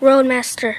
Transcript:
Roadmaster.